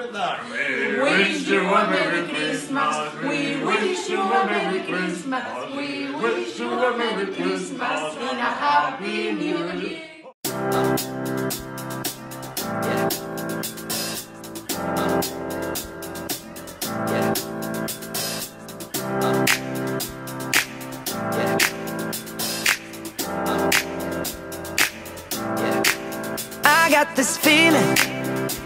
We wish you a Merry Christmas. We wish you a Merry Christmas. We wish you a Merry Christmas in a Happy New Year. I got this feeling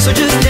So just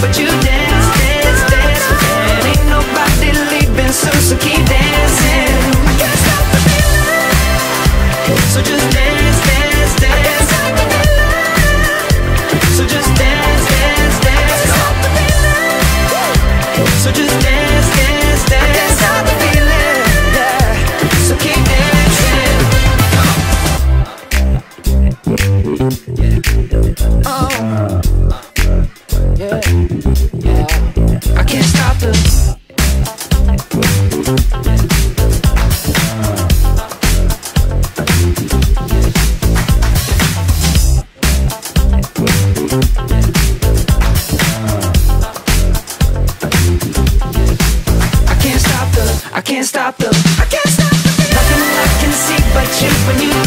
but you you when you